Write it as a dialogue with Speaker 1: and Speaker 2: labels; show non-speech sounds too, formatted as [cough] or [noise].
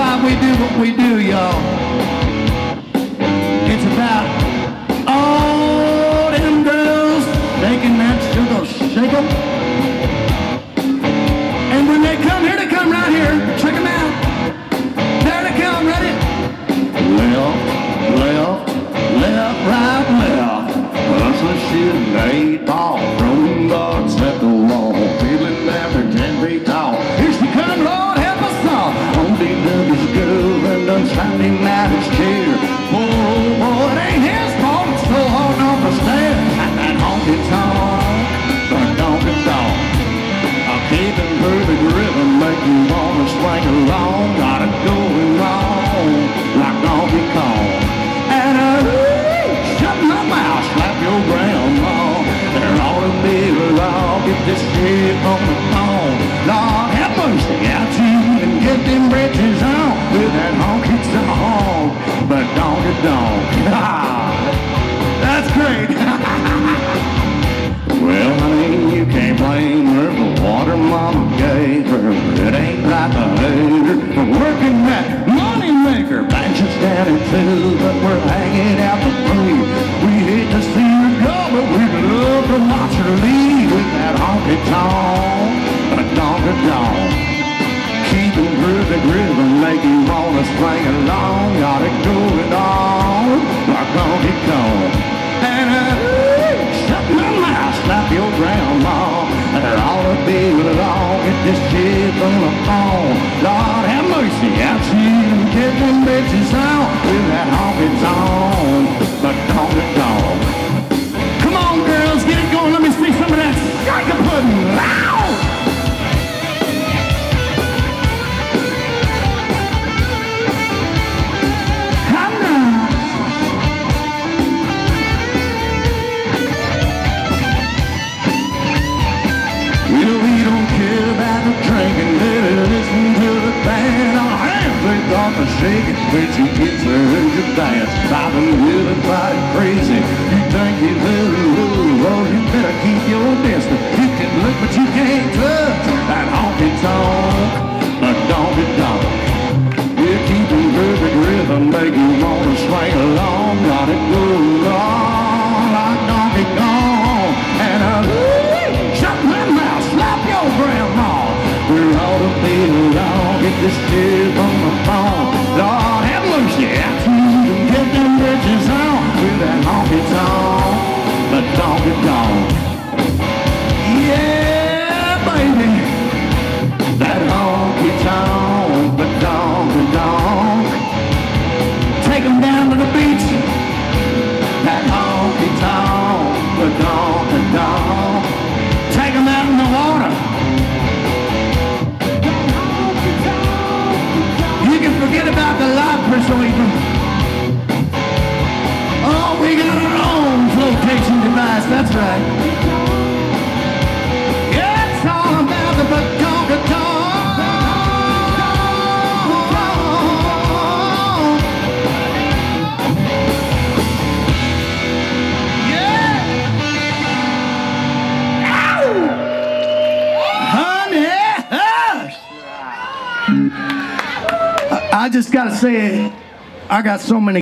Speaker 1: what we do, y'all. It's about all them girls taking that sugar shake 'em. And when they come here, they come right here. Check 'em out. There they come, ready? Left, left, left, right, left. Hustler shooting eight ball, throwing bugs at along. Got it going on like Donkey Kong. And I shut my mouth, slap your grandma. There ought to be a law, get this shit on the phone. Lord have mercy, out you and get them bridges on with that honky tonk, but Donkey Donk. That's [laughs] for working that money maker. Banks is down at two, but we're hanging out for free. We hate to see her go, but we'd love to watch her leave with that honky tonk, and a donkey donk. Keeping perfect rhythm, make you wanna swing along. Got it going on like Donkey Kong. And I shut my mouth, slap your grandma. There ought to be a law, get this shit on the it when she gets her to dance. Bobbing a body crazy. You think you better lose, well you better keep your distance. You can look but you can't touch that honky tonk, a donkey donk. We're keeping perfect rhythm, make you wanna swing along. Got it going on like Donkey Kong. And I shut my mouth, slap your grandma. We're all to be along, get this kid that's right. It's all about the I just gotta say, I got so many